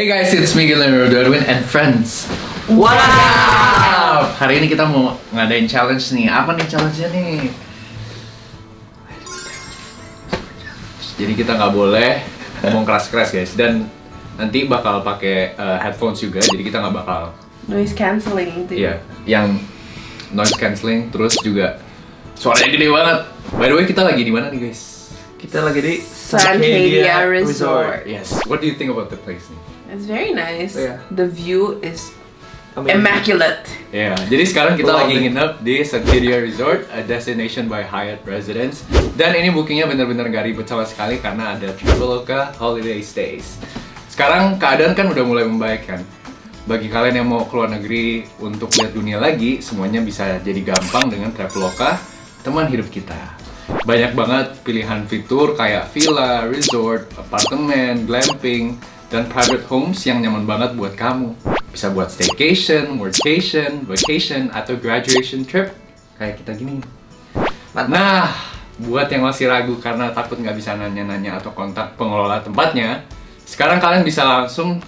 Hey guys, it's me Guillermo Darwin and friends. What up? Hari ini kita mau ngadain challenge nih. Apa nih challenge-nya nih? Jadi kita nggak boleh ngomong keras-keras guys dan nanti bakal pakai uh, headphones juga. Jadi kita nggak bakal Noise cancelling gitu. Iya, yang noise cancelling terus juga suaranya gede banget. By the way, kita lagi di mana nih guys? Kita lagi di Sancadia Resort. Yes. What do you think about the place nih? It's very nice. Yeah. The view is Amazing. immaculate. Ya, jadi sekarang kita Love lagi it. nginep di Sancadia Resort, a destination by Hyatt Residence. Dan ini bookingnya bener-bener gak ribet sama sekali karena ada Traveloka Holiday Stays. Sekarang keadaan kan udah mulai membaik kan. Bagi kalian yang mau keluar negeri untuk lihat dunia lagi, semuanya bisa jadi gampang dengan Traveloka, teman hidup kita. Banyak banget pilihan fitur kayak villa, resort, apartemen, glamping, dan private homes yang nyaman banget buat kamu. Bisa buat staycation, workation, vacation, atau graduation trip kayak kita gini. Nah, buat yang masih ragu karena takut nggak bisa nanya-nanya atau kontak pengelola tempatnya, sekarang kalian bisa langsung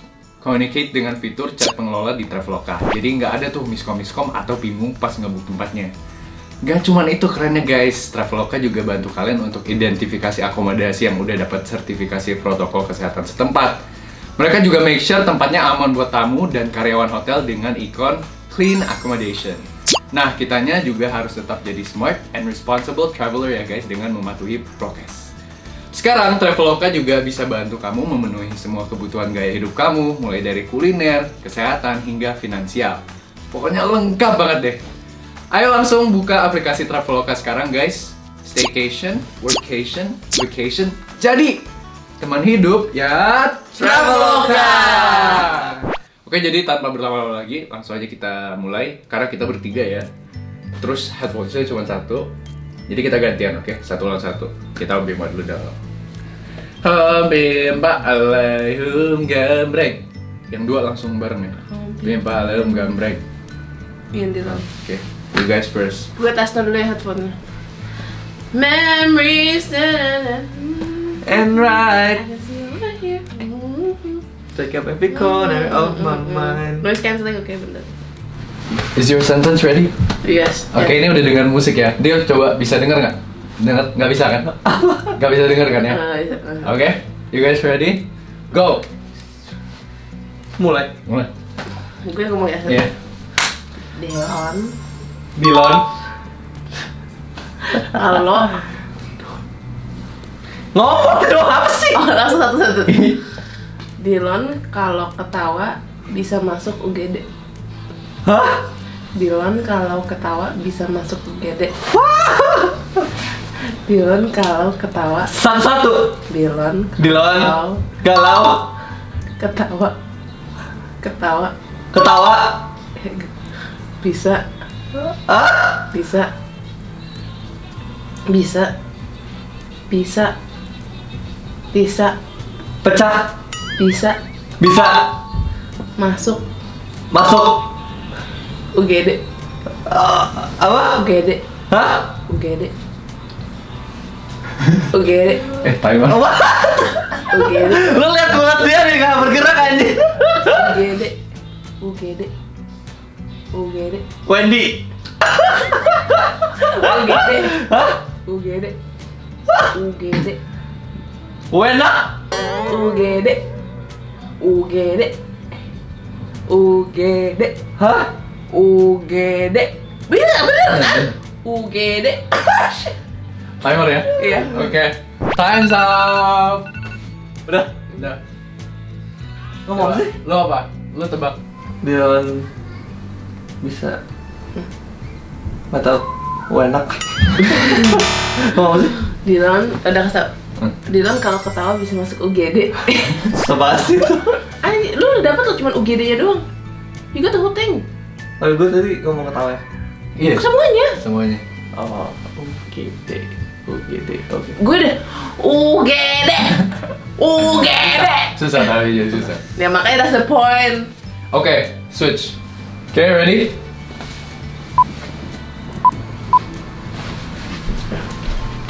communicate dengan fitur chat pengelola di Traveloka. Jadi nggak ada tuh miskom-miskom atau bingung pas ngebuk tempatnya. Gak cuman itu kerennya guys, Traveloka juga bantu kalian untuk identifikasi akomodasi yang udah dapat sertifikasi protokol kesehatan setempat. Mereka juga make sure tempatnya aman buat tamu dan karyawan hotel dengan ikon Clean Accommodation. Nah, kitanya juga harus tetap jadi smart and responsible traveler ya guys dengan mematuhi prokes. Sekarang Traveloka juga bisa bantu kamu memenuhi semua kebutuhan gaya hidup kamu, mulai dari kuliner, kesehatan, hingga finansial. Pokoknya lengkap banget deh. Ayo langsung buka aplikasi Traveloka sekarang guys. Staycation, workation, vacation, jadi teman hidup ya Traveloka. Oke jadi tanpa berlama-lama lagi langsung aja kita mulai karena kita bertiga ya. Terus headphonesnya cuma satu. Jadi kita gantian oke satu lawan satu. Kita bimba dulu dong. Bimba alaihum gambreng. Yang dua langsung bareng ya. Bimba alaihum gambreng. Yang di dalam. Oke, you guys first. Gue tes dulu ya headphone. Memories. And I take up every corner of my mind. Noise cancelling oke bener. Is your sentence ready? Yes. Oke, ini udah dengan musik ya. Dia coba bisa denger nggak? Dengar? Nggak bisa kan? Nggak bisa denger kan ya? Ah, iya. Oke, you guys ready? Go. Mulai. Mulai. Gue ngomong ya. Iya. Deon. Dilon. Halo. Ngomong dong apa sih? Oh, langsung satu-satu. Dilon kalau ketawa bisa masuk UGD. Hah? Dilon kalau ketawa bisa masuk UGD. Dilon kalau ketawa, Satu satu. Dilon Dilon. kalau Galau. ketawa, ketawa Ketawa. bisa, Ah? bisa, bisa, bisa, bisa, Pecah. Bisa Bisa. masuk Masuk. UGD, Ah, apa? UGD, Hah? UGD, UGD, Eh, timer. Apa? UGD. Lu lihat mulut dia nih gak bergerak anjing. UGD UGD UGD Wendy. UGD Hah? UGD UGD Wena. UGD UGD UGD Hah? UGD Bisa bener kan? UGD Timer ya? Iya Oke. Time's up. Udah. Udah. Ngomong Coba. sih. Lo apa? Lo tebak. Dilon bisa nggak tahu enak ngomong sih Dilan udah kasih Dilan kalau ketawa bisa masuk UGD sebasi tuh Ay, lu udah dapet tuh cuma UGD nya doang? You got the whole thing. Lalu gue tadi ngomong ketawa ya? Iya. Semuanya. Semuanya. oh UGD UGD oke. Gue udah UGD UGD Susah tapi jadi susah. Ya makanya that's the point. Oke, switch. Oke, ready?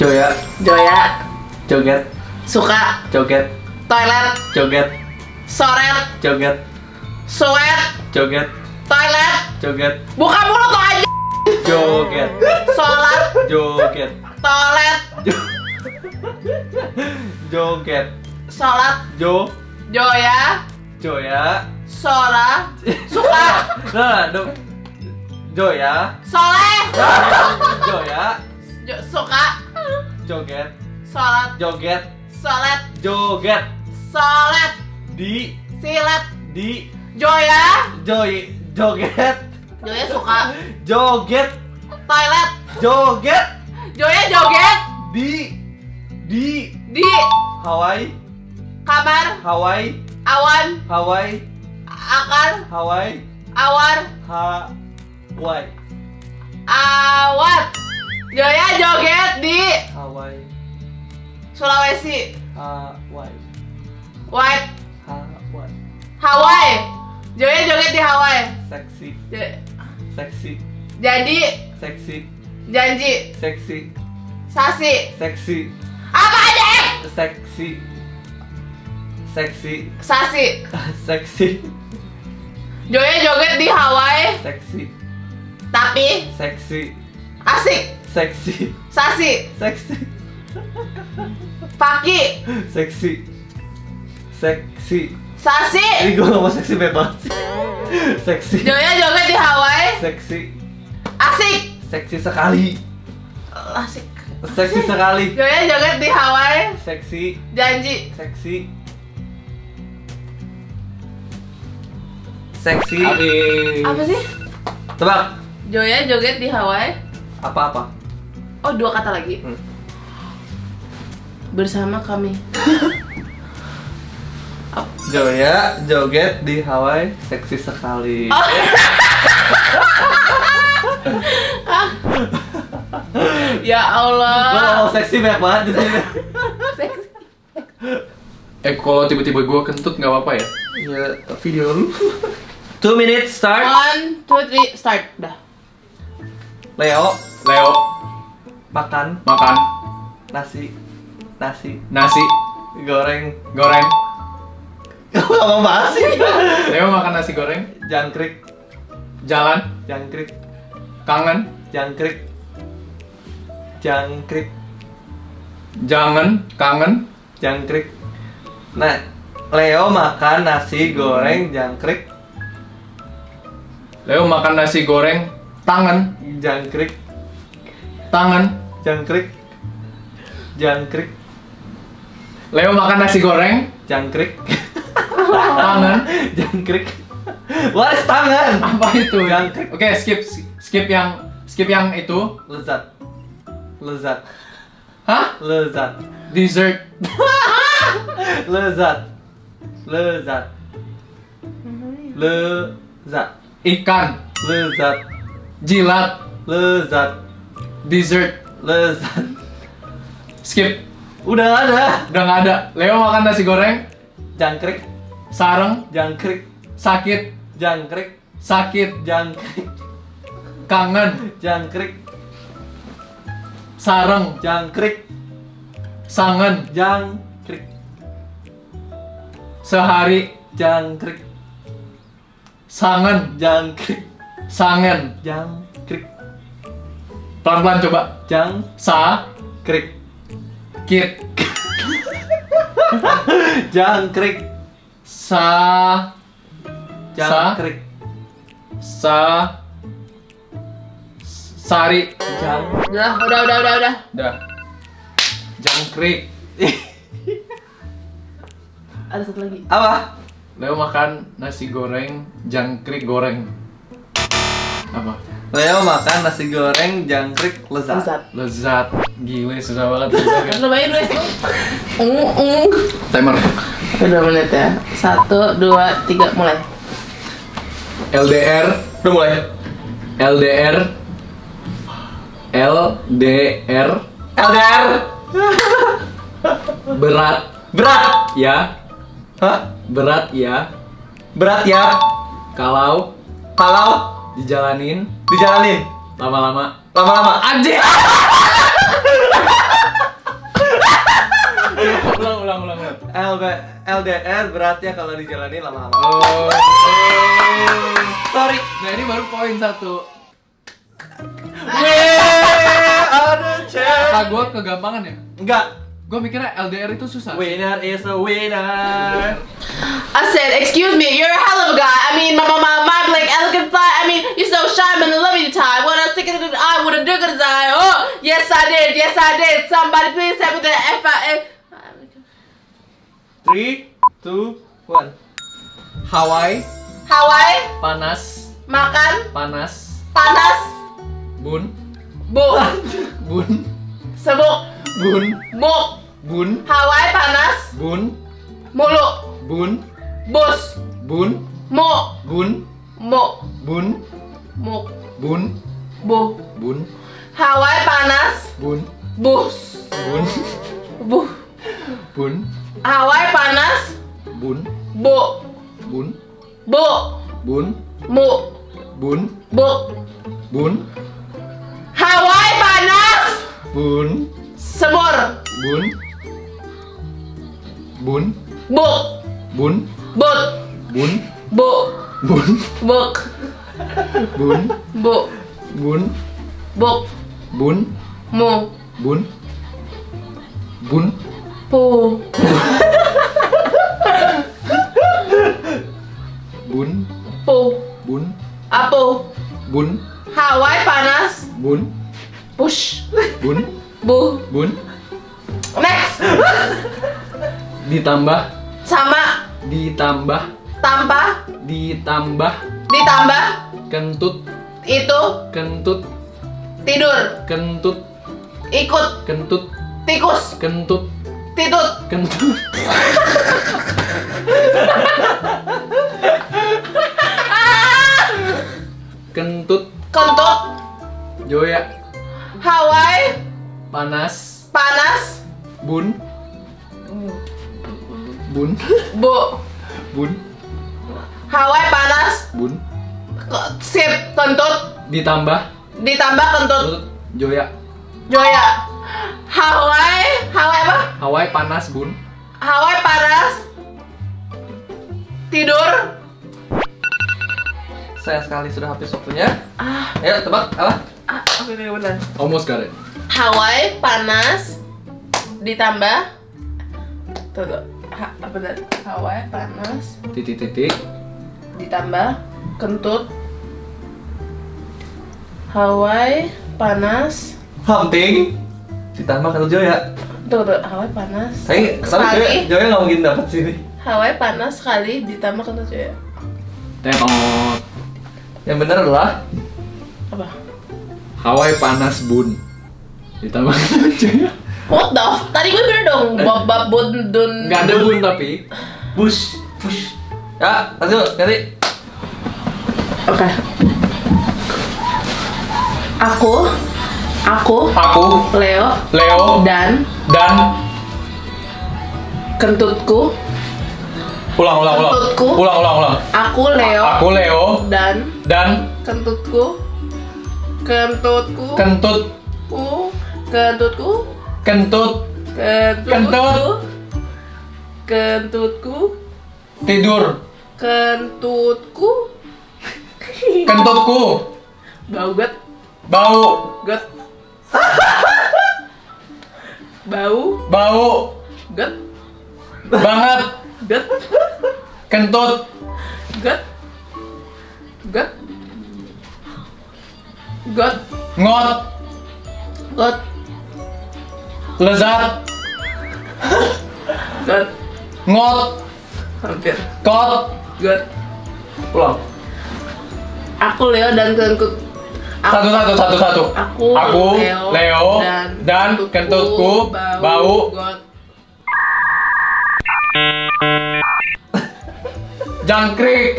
Joya. Joya joget. Suka. Joget. Toilet. Joget. Soret, joget, sweat, joget, toilet, joget, buka mulut tuh aja, joget, sholat, joget, toilet, joget, sholat, jo, joya, joya, sora, suka, nah, dong, joya, soleh, joya, jo, suka, joget, sholat, joget, solet, joget, solet, di, silet, di, joya, joy, joget, joya suka, joget, toilet, joget, joya joget, di, di, di. Hawaii, kamar, Hawaii, awan, Hawaii, akar, Hawaii, awar, Hawaii, awat, joya joget di. Hawaii, Sulawesi, Hawaii, white, Hawaii, Hawaii, joya joget di Hawaii, seksi, J- seksi, jadi seksi, janji, seksi, sasi, seksi, apa aja? seksi, seksi, Sasi, seksi, joya joget di Hawaii, seksi, tapi seksi, asik, seksi, sasi, seksi, paki, seksi, seksi. sasi, Ini gue gak mau seksi bebas. Seksi, joya joget di Hawaii, seksi, asik, seksi sekali, asik, seksi sekali, joya joget di Hawaii, seksi, janji, seksi, seksi. Habis. apa sih? Tebak. Joya joget di Hawaii. Apa-apa? Oh, dua kata lagi. Hmm. Bersama kami. Joya joget di Hawaii seksi sekali. ya Gue Allah. mau seksi banyak banget di sini. Seksi. Eh kalau tiba-tiba gue kentut nggak apa-apa ya? Ya video lu. Two minutes start. One, two, three, start. Dah. Leo Leo makan makan nasi nasi. Nasi. Goreng. goreng. Mau bahas sih. Leo makan nasi goreng. Jangkrik, Jalan. Jangkrik, kangen. Jangkrik, jangkrik, jangan. Kangen. Jangkrik. Nah, Leo makan nasi goreng jangkrik, Leo makan nasi goreng. Tangan. Jangkrik, tangan. Jangkrik, jangkrik, Leo makan nasi goreng. Jangkrik, tangan. Jangkrik. What is tangan? apa itu? Jangkrik. oke skip skip yang skip yang itu. Lezat, lezat, hah? Lezat, dessert. Lezat, lezat, lezat, ikan. Lezat, jilat. Lezat, dessert. Lezat. skip Udah ada. udah nggak ada. Leo makan nasi goreng. Jangkrik, sareng jangkrik, sakit. Jangkrik, sakit. Jangkrik, kangen. Jangkrik, sareng jangkrik, sangen. Jangkrik, sehari. Jangkrik, sangen. Jangkrik, sangen. Jangkrik, pelan-pelan coba. Jangkrik, sakit jangkrik, sa. Jangkrik, sa. Sari. Jang. Udah, udah, udah, udah, udah. dah jangkrik. Ada satu lagi. Apa? Leo makan nasi goreng jangkrik goreng. Apa Leo makan nasi goreng jangkrik lezat. Lezat. lezat gile susah banget dulu sih. Ung, ung. timer Udah menit ya. Satu, dua, tiga, mulai. LDR Udah mulai. LDR LDR LDR berat berat. ya Hah? berat ya Berat ya. kalau Kalau dijalanin dijalanin lama-lama lama-lama. Anjir. ulang, ulang, ulang, ulang. LB, LDR beratnya kalau dijalani lama-lama. Oh. Sorry. Nah ini baru poin satu. Weh, ada chance. Kak gue kegampangan ya. Enggak. Gue mikirnya LDR itu susah. Winner is a winner. I said, excuse me, you're a hell of a guy. I mean, my, my, my, like elegant fly. I mean, you're so shy, but I love you time. When I stick it in the eye, with a dick in his eye. Oh, yes, I did. Yes, I did. Somebody please tell me the F I F. Three, two, one. Hawaii, Hawaii, panas, makan, panas, panas, bun, bu, bun, sebuk, bun, muk. Bun, Hawaii panas, bun, muluk, bun, bus, bun, muk, bun, muk, bun, muk, bun, bu. bun, Hawaii panas, bun, bus, bun, bu. bun, Hawaii panas, bun, bu, bun, bu, bun, mu, bun, bu. bun, Hawaii panas, bun, semur, bun, bun, bu, bun, but, bun, bu, bun, buk, bun, bu, bun, buk, bun, mu, bun, bun, pu, bun, pu, bun, apu. bun, Hawaii panas, bun, push, bun, bu. bun, Next, ditambah, sama, ditambah, tambah, ditambah, ditambah, kentut, itu, kentut, tidur, kentut, ikut, kentut, tikus, kentut, titut, kentut, kentut, kentut, joya, Hawaii, panas, panas, bun, bun, bu. bun, Hawaii panas, bun, sip, kentut, ditambah, ditambah kentut, joya, joya. Hawaii, Hawaii apa? Hawaii panas, bun, Hawaii panas, tidur, Sayang sekali sudah habis waktunya. ah, Ayo tebak. Apa? ah, oke oke benar. almost got it. Hawaii panas, ditambah, tuh tuh, Hawaii panas, Titik-titik, ditambah kentut, Hawaii panas, Hunting. Ditambah kata Joya. tuh tuh, Hawaii panas, Tapi sekali, Joya, Joya nggak mungkin dapat sini. Hawaii panas sekali ditambah kentut ya. tetot, Yang benar adalah Apa? Hawaii panas, bun, ditambah kentut, joya. What the? f- Tadi gue bener dong, bab bab bun dun. Nggak ada bun tapi, push push. Ya, lanjut ganti. Oke. Aku, aku, aku, Leo Leo, dan dan kentutku. ulang ulang ulang Kentutku. ulang ulang ulang Aku Leo aku Leo dan dan kentutku. Kentutku. kentutku kentutku. kentut Kentutku. Kentutku. tidur Kentutku. kentutku Bau got. bau Got. Bau. bau Got. banget Got. kentut Got. Got. Got. ngot Got. Lezat Got. ngot Hampir. kot Got. Ulang. Aku Leo dan kentut. satu satu satu satu Aku, aku Leo, dan, kentutku bau, got. jangkrik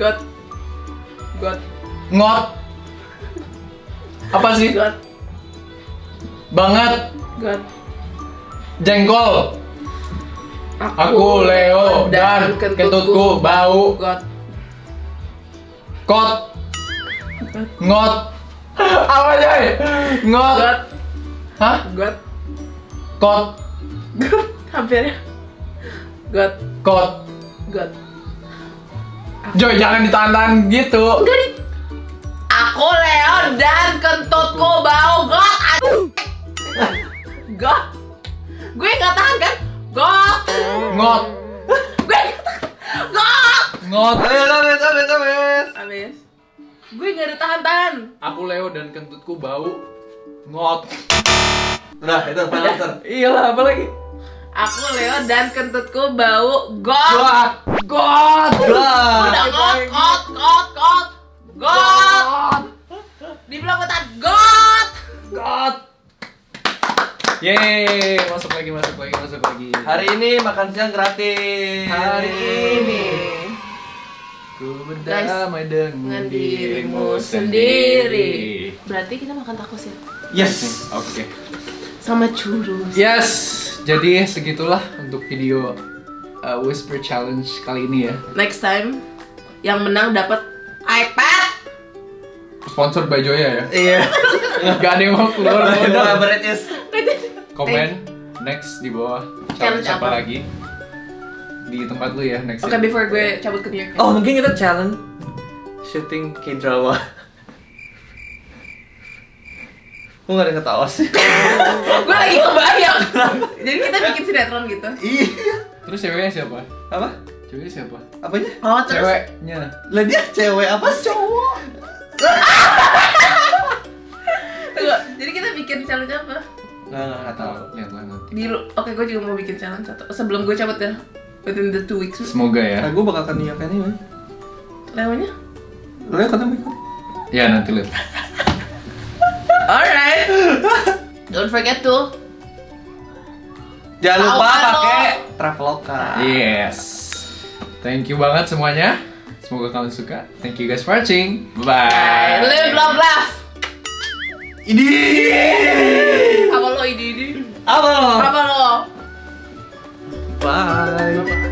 Got. Got. ngot apa sih Got. Banget Got. jengkol Aku Leo dan kentutku bau Got. kot ngot apa aja ngot Got. hah Got. Kot. Hampir ya. God, Kot. God. Joy jangan ditahan-tahan gitu. Enggak di. Aku Leo dan kentutku bau God. God. Gue nggak tahan kan? God. Ngot. Gue. God. Ngot. Ayo, habis, habis, habis. Habis. Gue nggak ada tahan-tahan. Aku Leo dan kentutku bau. Ngot. Udah, itu final answer. Iyalah, apa lagi? Aku Leo dan kentutku bau God. God. God. Udah. God, God, God, God. God. Dibilang God. Yeay, masuk lagi, masuk lagi, masuk lagi. Hari ini makan siang gratis. Hari ini ku berdamai dengan dirimu sendiri. Berarti kita makan tacos ya? Yes. Oke. Sama churros. Yes, jadi segitulah untuk video uh, Whisper Challenge kali ini ya. Next time yang menang dapat iPad. Sponsored by Joya ya. Iya. Gak ada yang mau keluar it is. Komen next di bawah Challenge challenge apa apa? lagi di tempat lu ya next. Oke, ya. before gue cabut ke New York. Oh, mungkin kita challenge shooting K-drama. Gue gak ada yang ketawa sih. gue lagi kebayang. Jadi kita bikin sinetron gitu. Iya. Terus ceweknya siapa? Apa? Ceweknya siapa? Apanya? Oh, terus Ceweknya. Lah dia cewek apa cowok? Tunggu, jadi kita bikin challenge apa? Nggak, nggak, Gak tahu. tahu, lihat lah nanti. Di Oke, gue juga mau bikin challenge satu. Sebelum gue cabut ya. Within the two weeks. Semoga ya. Nah, gue bakal ke New York anyway. Leonya? Lo ya ketemu ikut? Ya nanti lihat. Alright. Don't forget to Jangan lupa pakai Traveloka. Yes. Thank you banget semuanya. Semoga kalian suka. Thank you guys for watching. Bye. live, love, laugh. Ini. Didi. Bye. Bye.